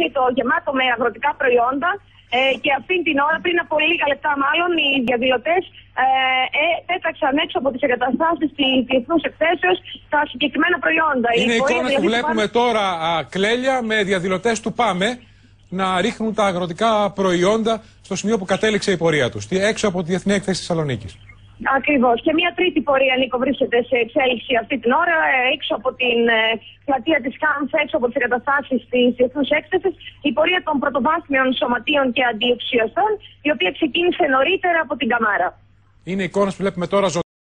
αυτοκίνητο γεμάτο με αγροτικά προϊόντα. Ε, και αυτή την ώρα, πριν από λίγα λεπτά μάλλον, οι διαδηλωτές ε, ε, πέταξαν έξω από τις εγκαταστάσεις της διεθνούς εκθέσεως τα συγκεκριμένα προϊόντα. Είναι η εικόνα που βλέπουμε τώρα α, κλέλια με διαδηλωτές του ΠΑΜΕ να ρίχνουν τα αγροτικά προϊόντα στο σημείο που κατέληξε η πορεία τους, έξω από τη Διεθνή Έκθεση Θεσσαλονίκης. Ακριβώς. Και μια τρίτη πορεία, Νίκο, βρίσκεται σε εξέλιξη αυτή την ώρα, ε, έξω από την ε, πλατεία της ΚΑΜΦ, έξω από τις εγκαταστάσεις της Διεθνούς Έκθεσης, η πορεία των πρωτοβάθμιων σωματείων και αντιεξιαστών, η οποία ξεκίνησε νωρίτερα από την Καμάρα. Είναι εικόνα που βλέπουμε τώρα